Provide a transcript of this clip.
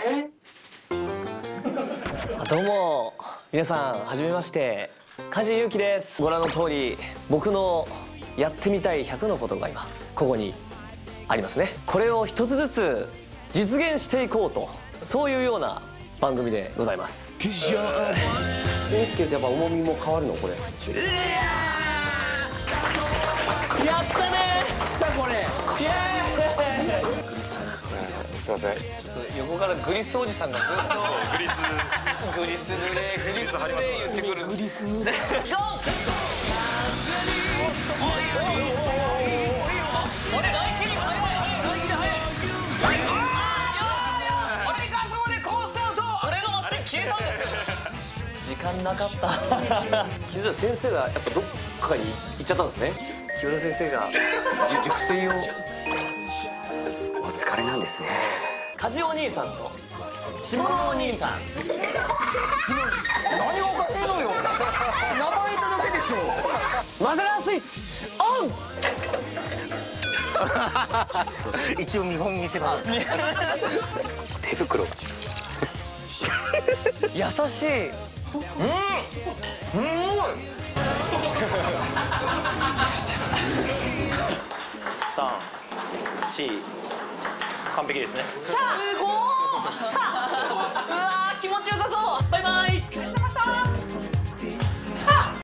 どうも皆さんはじめまして。梶裕貴です。ご覧の通り僕のやってみたい100のことが今ここにありますね。これを一つずつ実現していこうとそういうような番組でございます。炭つけるとやっぱ重みも変わるのこれすいません。横からグリスおじさんがずっとグリスグリス塗れグリス塗れ言ってくる。グリス塗れ俺大切に早い早い大切に早いあれがそうでコースアウト俺のマシン消えたんですけど時間なかった実は先生がやっぱどっかに行っちゃったんですね木村先生がじ熟睡をお疲れなんですね。梶お兄さんと。下のお兄さん。何がおかしいのよ。名前いただけでしょ。マゼラースイッチ。オン！一応見本見せ場。手袋。優しい。完璧ですねさあすごーさあうわー気持ちよさそ